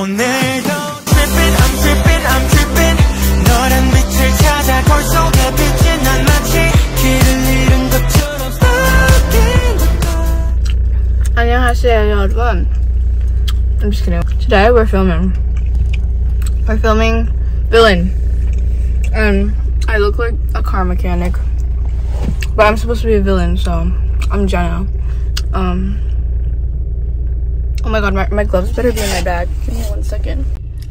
오늘도 tripping I'm tripping I'm tripping 너란 빛을 찾아 거울 속에 비친 난 마치 길을 잃은 것처럼 stuck in the dark 안녕하세요 여러분 I'm just kidding today we're filming we're filming villain and I look like a car mechanic but I'm supposed to be a villain so I'm Jenna um oh my god my, my gloves better be in my bag give me one second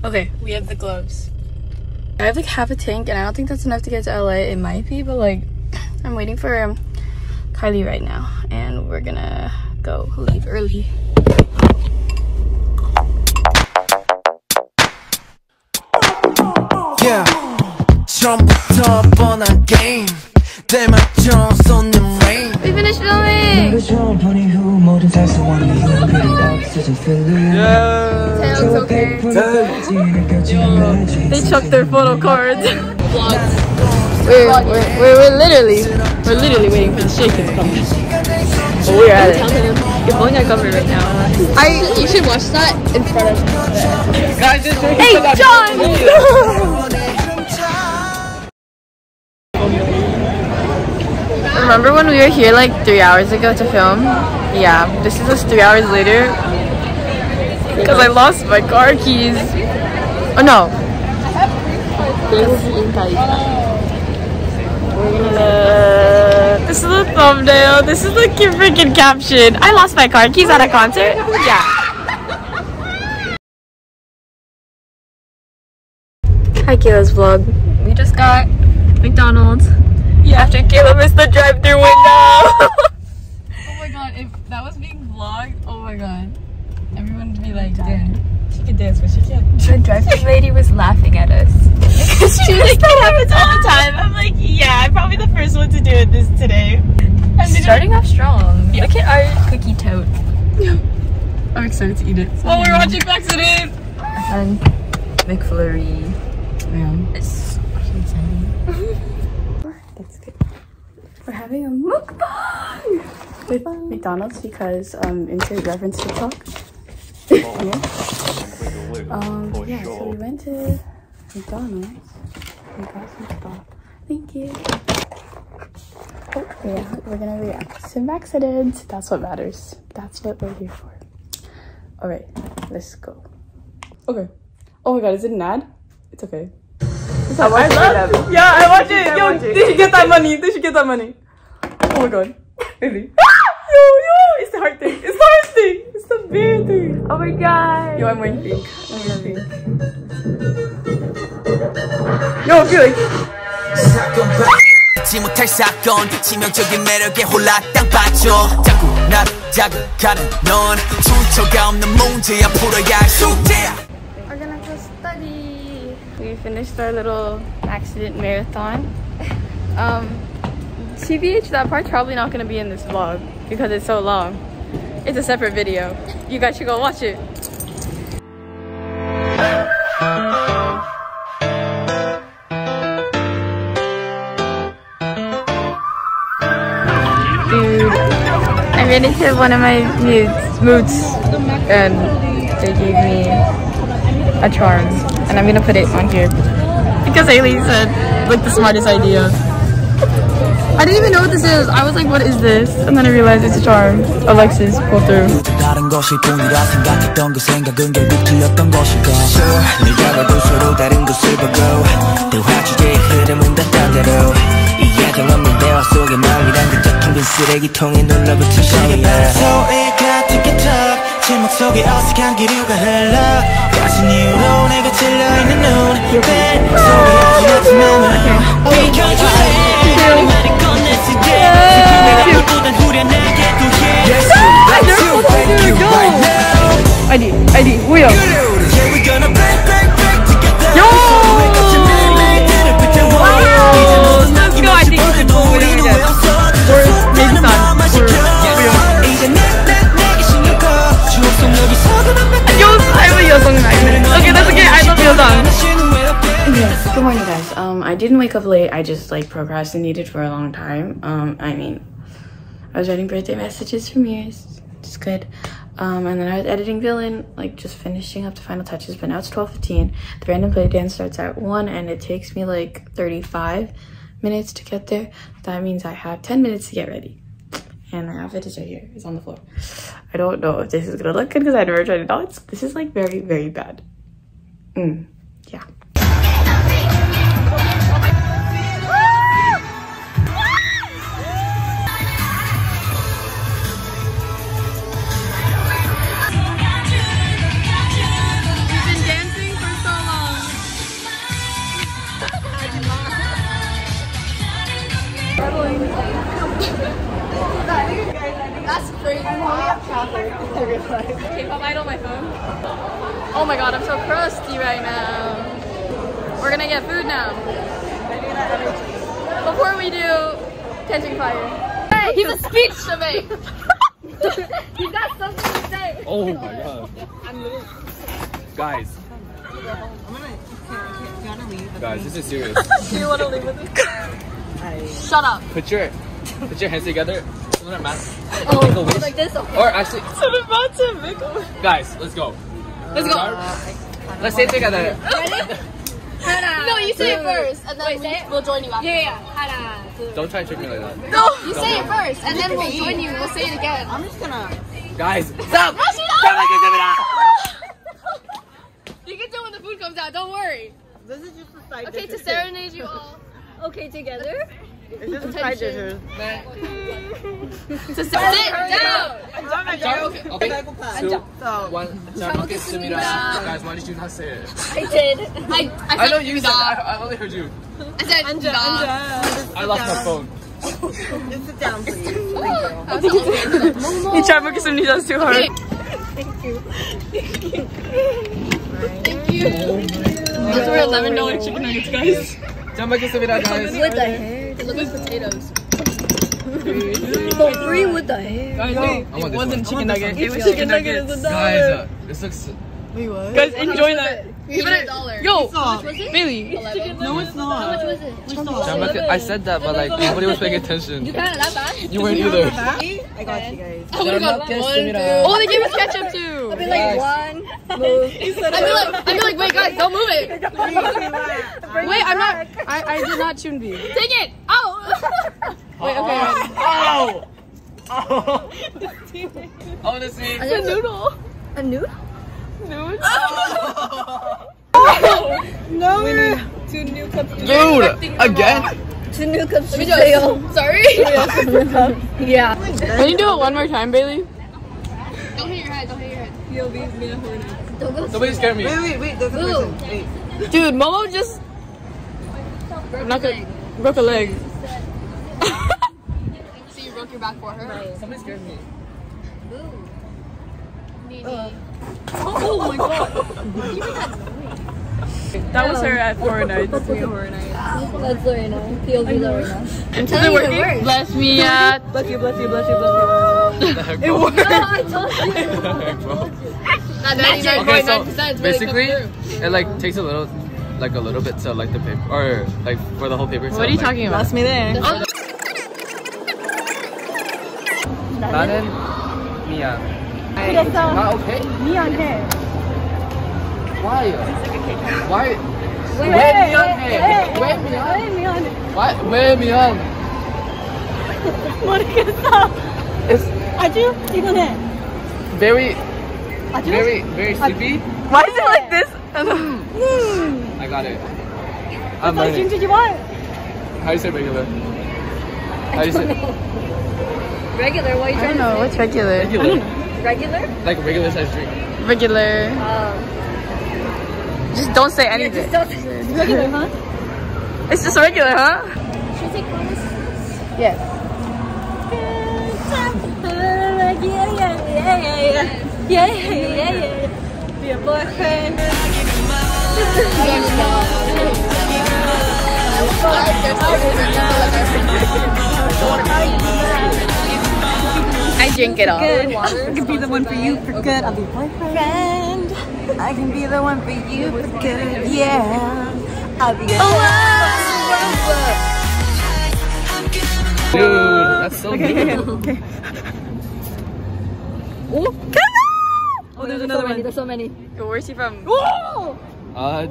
okay we have the gloves I have like half a tank and I don't think that's enough to get to LA it might be but like I'm waiting for um, Kylie right now and we're gonna go leave early Yeah 처음부터 뻔한 게임 때맞춰 쏟는 rain We finished filming! Yeah! Tails, okay. Tails. They chucked their photo cards. we're, we're, we're, we're literally, we're literally waiting for the shaking to come. But we're at it. You're blowing our cover right now. I, you should watch that in front of Guys, Hey, John! Remember when we were here like three hours ago to film? Yeah, this is us three hours later. Because I lost my car keys. Oh no. Uh, this is the thumbnail. This is the freaking caption. I lost my car keys at a concert? Yeah. Hi Kayla's vlog. We just got McDonald's. Yeah. After Kayla missed the drive-through window. oh my god, if that was being vlogged, oh my god. Everyone would be like, damn, she can dance, but she can't. The drive-through lady was laughing at us. Because she like, that happens all the time. I'm like, yeah, I'm probably the first one to do it this today. And then Starting off strong. Yeah. Look at our cookie tote. I'm excited to eat it. Oh, we're watching Accident! And McFlurry. Yeah. It's so exciting. We're having a mukbang with McDonald's because um insert reference TikTok. yeah. Um yeah, so we went to McDonald's and got some stuff. Thank you. Oh yeah, we're gonna react to some accidents. That's what matters. That's what we're here for. Alright, let's go. Okay. Oh my god, is it an ad? It's okay. I watch it. Yeah, I watch it. Yo, they should get that money. They should get that money. Oh my god. Really? yo, yo, it's the heart thing. It's the heart thing. It's the bear thing. Oh my god. Yo, I'm wearing pink. I'm wearing pink. Yo, I feel like. 잊지 못할 사건 치명적인 매력에 홀라 땅 빠져 자꾸 나를 자극하는 넌 출처가 없는 문제야 풀어야 할 숙제야 finished our little accident marathon. Um, TBH, that part's probably not gonna be in this vlog because it's so long. It's a separate video. You guys should go watch it. Dude, I ran into one of my moods, moods and they gave me a charm and I'm gonna put it on here because Ailey said like the smartest idea I didn't even know what this is I was like what is this and then I realized it's a charm Alexis pull through 다른 것일 뿐이라 생각했던 그 생각은 결국 틀렸던 것 ID, ID, Will. Yo! Wow! You know, I think you should go with that. Good morning guys. Um, I didn't wake up late. I just like procrastinated for a long time. Um, I mean, I was writing birthday messages from years. It's good. Um, and then I was editing Villain, like just finishing up the final touches. But now it's 12:15. The random play dance starts at one, and it takes me like 35 minutes to get there. That means I have 10 minutes to get ready. And my outfit is right here. It's on the floor. I don't know if this is gonna look good because I never tried it on. This is like very, very bad. Mm, yeah. K-pop idol my phone. Oh my god, I'm so crusty right now. We're gonna get food now. Before we do, catching fire. Hey, he's a speech to make. He's got something to say. Oh my god. Guys. Guys, this is serious. Do you want to leave with us? Shut up. Put your put your hands together. Put on. Oh, Make a wish. like this. Or actually, guys, let's go. Let's go. Let's say it together. No, you say it first, and then we, we'll join you after. Yeah, yeah. Don't try to trick me like that. No, you say it first, and then we'll join you. We'll say it again. I'm just gonna. Guys, stop! You can do it when the food comes out. Don't worry. This is just a side Okay, to serenade you all. Okay, together. It's just side dishes. so sit down! Okay. So, one, Sumida. Guys, why did you not say it? I did. I, I, I know you said that. I, I only heard you. I said, Anja, Anja. I lost my phone. Just sit down, please. Thank you. You tried because Sumida does too hard. Thank you. Thank you. Thank you. Those were $11 chicken nuggets, guys. Jump back to guys. What the heck? potatoes. For free with the hair. Guys, wait, no, it wasn't chicken nugget. It was chicken nuggets. Guys, uh, this looks. Wait, what? Guys, enjoy that. Give it a dollar. Yo, how much was it? Bailey. No, it's not. Much was it? Which? I said that, but like nobody was paying attention. You got it that bad? You weren't either. I got you guys. I would have got one. Oh, they gave us ketchup too. I'd be like one. I'd be like, I'd be like, wait, guys, don't move it. Wait, I'm not. I I did not tune B. Take it. Oh. Wait, okay. Oh! Oh! oh. I want to see. A noodle. A noodle? Noodle? Oh. No! No! Two new cups. Dude, again? Two new cups of sale. Sorry. yeah. Can you do it one more time, Bailey? Don't hit your head. Don't hit your head. Don't go. Somebody scare me. Wait, wait, wait. There's a Ooh. person. Wait. Dude, Momo just knocked a, broke a leg. So you broke your back for her. Somebody scared me. Uh. Oh my god. That was her at Horror Nights. That's Lorena. POV Lorena. Is it working? Bless me at. Bless you, bless you, bless you, bless What the heck, bro? No, I told you. bro. That 99.9% Okay, so basically, through. it like takes a little, like a little bit to like the paper, or like for the whole paper. What are you talking about? Bless me there. 나는 미안. 아 오케이. 미안해. Why? Why? 왜 미안해? 왜 미안? 미안해. Why? 왜 미안? 모르겠어. It's 아주 이거네. very, 아주. very, very sleepy. Why is it like this? I got it. I'm 너 learning. 진짜 좋아. How do you say regular? How do you say Regular, what are you I trying don't know. What's regular? regular? Regular? Like regular size drink. Regular. Um, Just don't say anything. just don't regular, huh? It's just regular, huh? should we take photos? Yes. Yeah, yeah, yeah, yeah, yeah. Yeah, yeah, yeah. Be a boyfriend. I drink it all. Good. I can be the one for you for good. I'll be boyfriend. I can be the one for you for good. Yeah. I'll be a Dude, that's so good. okay. Come another many. one. There's so many. Where's he from? Uh,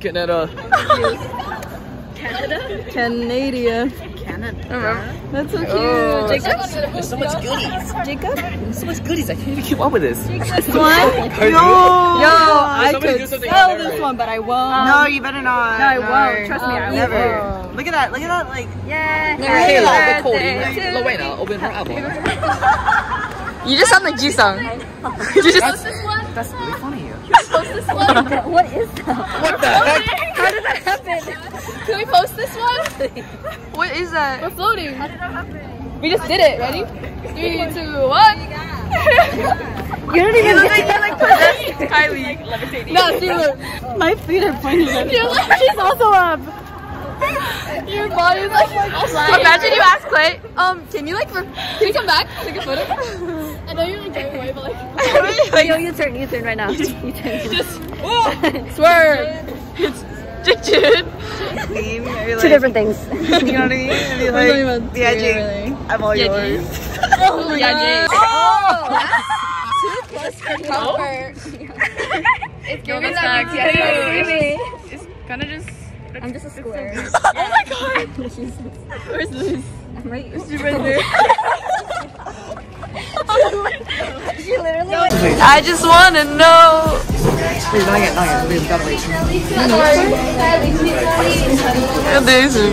Canada. Canada. Canada. That's so cute. Oh, Jacob. There's so much goodies. Jacob. There's so much goodies. I can't even keep up with this. This one. Yo, Yo, I could something sell this memory. one, but I won't. No, you better not. No, I won't. Trust me, I Um, never. Never. Look at that. Look at that. Like, Yeah. Kayla, Cody, Lorena, open her album. You just sound like Jisung. you just. That's really funny. what is that? What the heck? How did that happen? Can we post this one? What is that? We're floating. How did that happen? We just did it. Ready? Three, two, one. You don't even get like Kylie. Levitating. No, see, look. My feet are pointing at like, she's also up. Your body's like Imagine you ask Clay, um, can you like, can you come back, take a photo? I know you're like away, but like, Yo, you turn, you turn right now. You turn. just swerve. It's Jijin. mean, like, Two different things. You know what I mean? I mean, like, yeah, Jake, I'm all yours. Oh yeah, Jay. Too close for comfort. It's giving that BTS. It's kind of just. I'm just a square. Oh my god. Where's Liz? I'm right. She's right there. She literally went. I just want to know. Wait, not yet, not yet. We've got to wait. And this is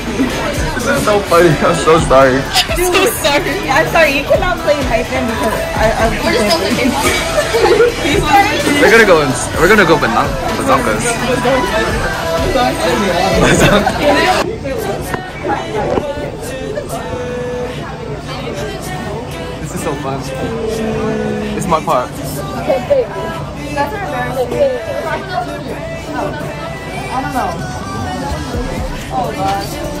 This is so funny. I'm so sorry. I'm so sorry. I'm sorry, you cannot play Hyphen because I, I'm We're just on the game. We're gonna go and we're gonna go banana bazonkas. this is so fun. It's my part. Oh,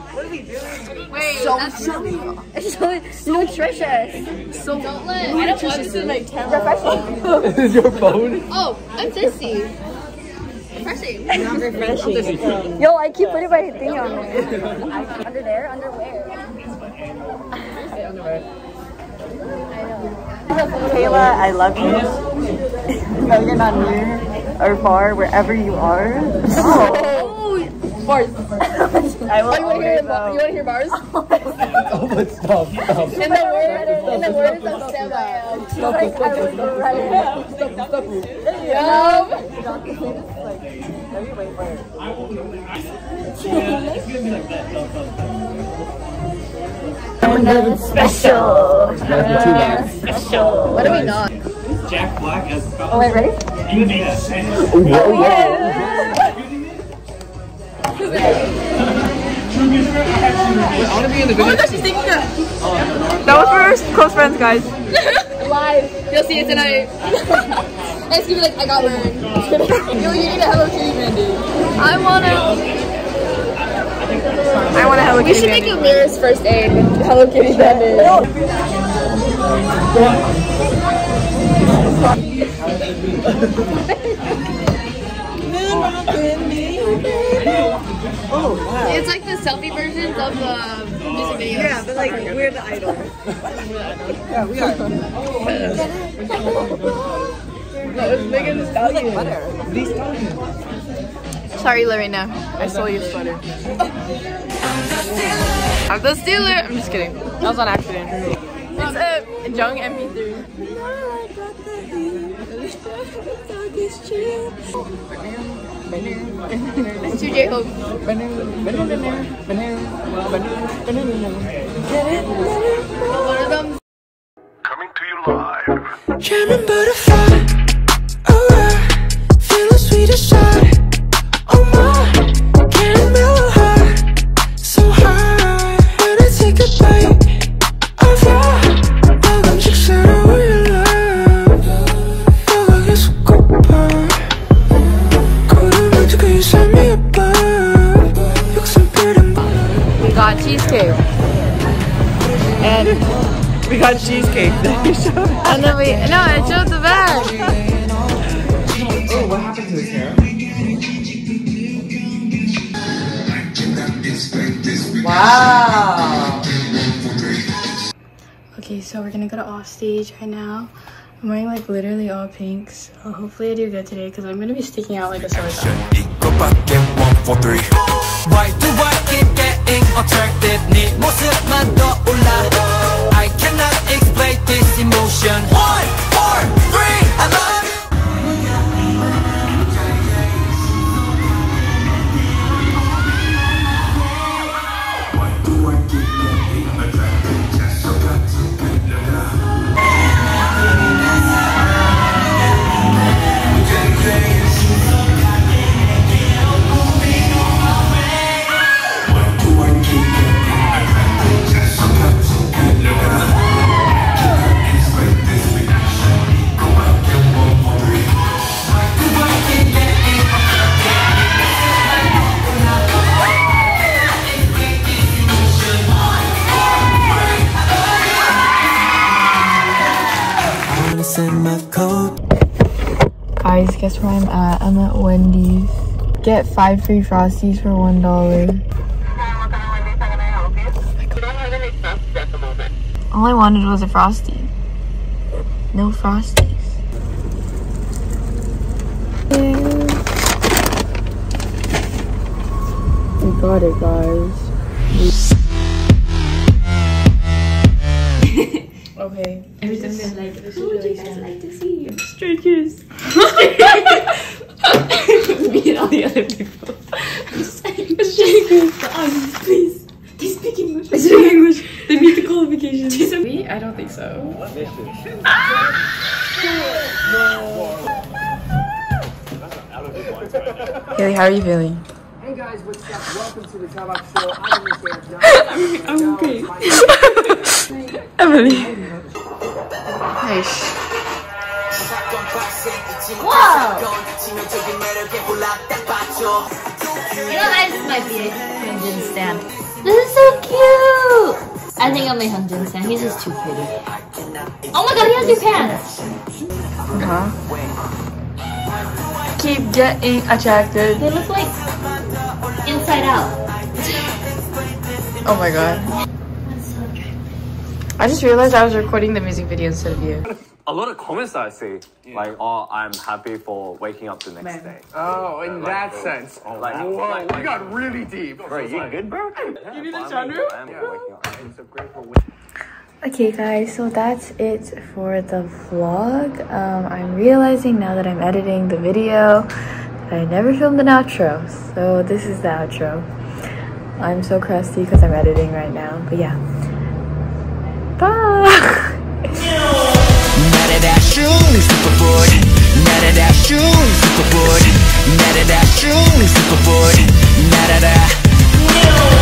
she's. Wait, so that's It's so nutritious. so don't let. I don't want to like tell. Refreshing. This is your phone. Oh, I'm thirsty. Refreshing. Not Refreshing. Yo, I keep putting my thing on there. under there? Under where? Kayla, I love you. no, you're not near or far, wherever you are. Oh, bars. I will Oh, you want to hear? always, You want to hear bars? Oh, but stop, stop. In the words, in the words of Sam I am. She's like, I was right. Yum. Special. That's too bad. Special. What do we got? Jack Black as Oh, wait, ready? you made a sentence. I want to be in the Oh my gosh, she's taking a That was for our close friends, guys. live. You'll see it tonight. and it's gonna be like, I got burned. Yo, you need a Hello Kitty, Mandy. I wanna. I want a Hello Kitty we should make a MIRUS first aid with Hello Kitty bandage. Oh, wow. It's like the selfie versions of the music videos. Yeah, but like, we're the idol. yeah, we are. No, it's Megan Thee Stallion. The stallion. Sorry, Lorena. I stole your sweater. I'm the stealer. I'm just kidding. That was on accident. It's a Jung MP3. It's to J-Hope. One of them Jamming butterfly and then we no, I showed the bag. Oh, what happened to his hair? wow. Okay, so we're gonna go to off stage right now. I'm wearing like literally all pink, so hopefully I do good today because I'm gonna be sticking out like a sore thumb. Explain this emotion. One, guess where I'm at? I'm at Wendy's. Get five free Frosties for one dollar. All I wanted was a Frosty. No Frosties. We got it, guys. okay. Everything's like, this is really sad. like to see you. Strangers. Me and all the other people. Strangers. Please. They speak English. They speak English. They meet the qualifications. Me? I don't think so. Haley, how are you feeling? Hey guys, what's up? Welcome to the Tabak Show. I'm your I'm okay. Emily. Might be a Hyunjin. This is so cute! I think I'm a Hyunjin stan. He's just too pretty. Oh my god, he has two pants! Uh-huh. Keep getting attracted. They look like inside out. Oh my god. I just realized I was recording the music video instead of you. A lot of comments that I see, like, oh, I'm happy for waking up the next day. Oh, in that sense. Like, Whoa, like, we got really deep. Bro, you good, bro? You need a I'm- genre? I'm waking up. I'm so grateful. Okay guys, so that's it for the vlog. Um, I'm realizing now that I'm editing the video that I never filmed an outro. So this is the outro. I'm so crusty because I'm editing right now. But yeah. truly super bored da da truly super da da truly super da. da No